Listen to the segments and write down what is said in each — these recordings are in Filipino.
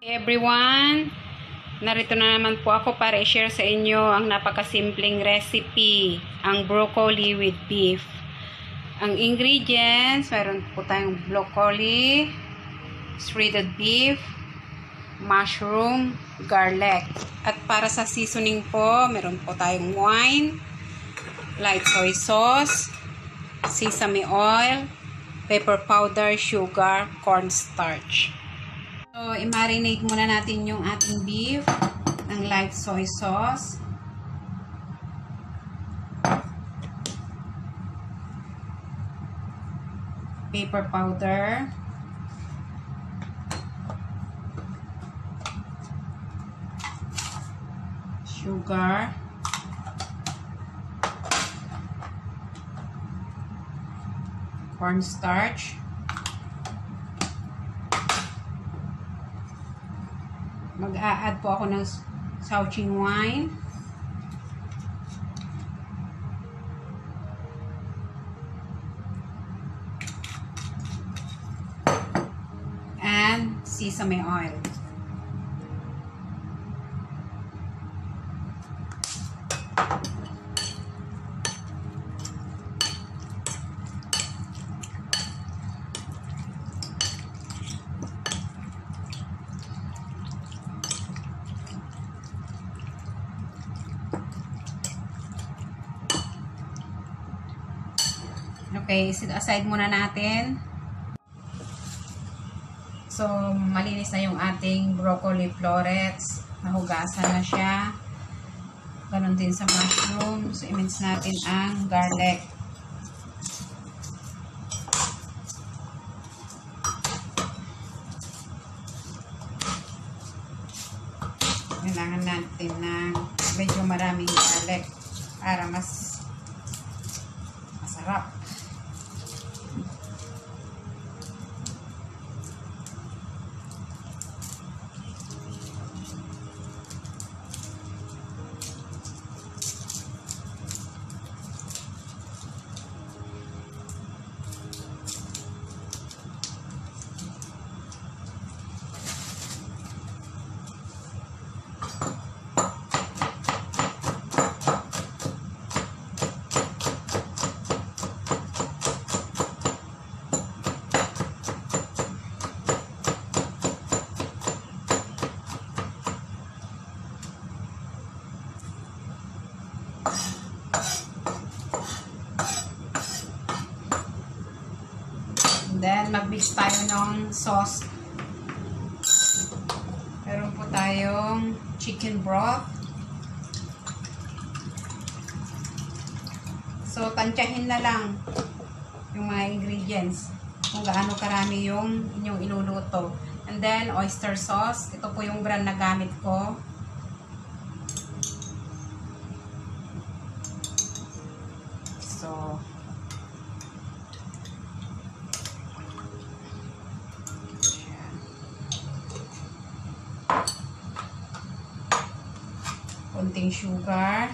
everyone! Narito na naman po ako para i-share sa inyo ang napakasimpleng recipe, ang broccoli with beef. Ang ingredients, meron po tayong broccoli, shredded beef, mushroom, garlic. At para sa seasoning po, meron po tayong wine, light soy sauce, sesame oil, pepper powder, sugar, cornstarch. So, i-marinate muna natin yung ating beef ng light soy sauce. Paper powder. Sugar. Cornstarch. Mag-a-add po ako ng Sauching wine. And sesame oil. Okay, sit aside muna natin. So, malinis na yung ating broccoli florets. Nahugasan na siya. Ganon din sa mushroom. So, i-mince natin ang garlic. Kailangan natin ng medyo maraming garlic para mas masarap. Then, mag-mix tayo ng sauce. Meron po tayong chicken broth. So, tansyahin na lang yung mga ingredients. Kung gaano karami yung inyong iluluto. And then, oyster sauce. Ito po yung brand na gamit ko. So, konting sugar.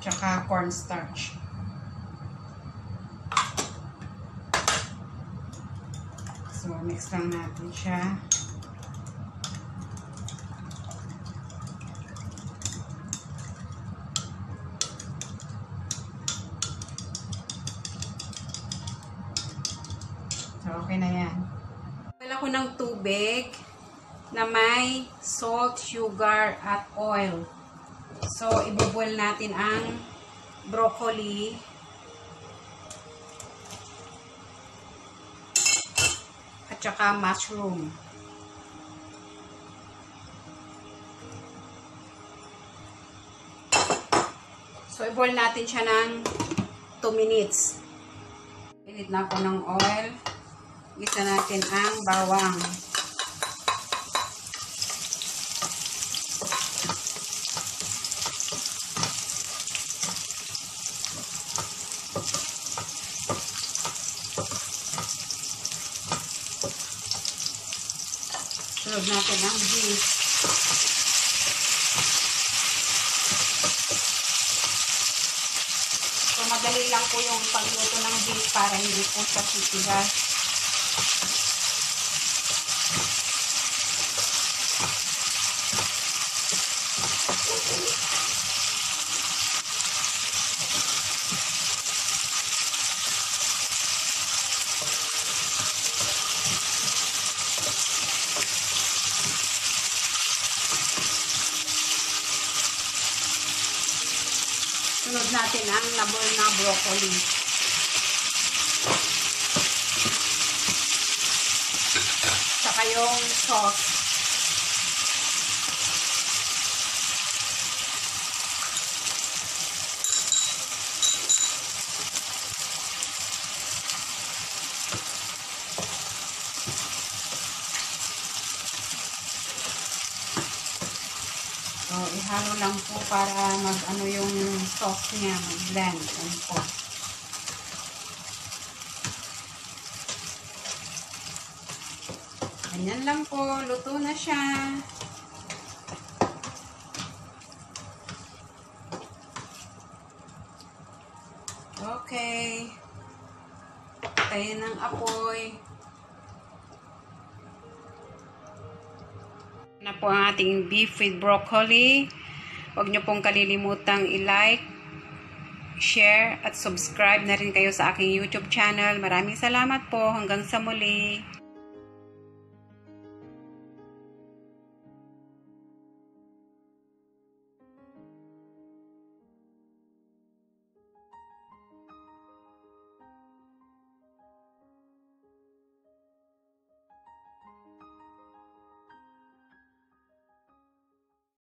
Tsaka cornstarch. So, mix lang natin siya. So, okay na yan. Wala ko ng tubig na may salt, sugar, at oil. So, ibuboil natin ang broccoli. At saka mushroom. So, i-boil natin siya ng 2 minutes. Init na ako ng oil. Gisa natin ang bawang. Sunod natin ang beef. So, madali lang po yung pagluto ng beef para hindi po siya titigas. Sunod natin ang nabol na broccoli. Saka yung sauce. So, ihalo lang po para mag ano yung sauce niya, mag-blend. Yan po. Ganyan lang po. Luto na siya. Okay. Tayo ng apoy. Na po ang ating beef with broccoli. Huwag niyo pong kalilimutang i-like, share, at subscribe na rin kayo sa aking YouTube channel. Maraming salamat po. Hanggang sa muli.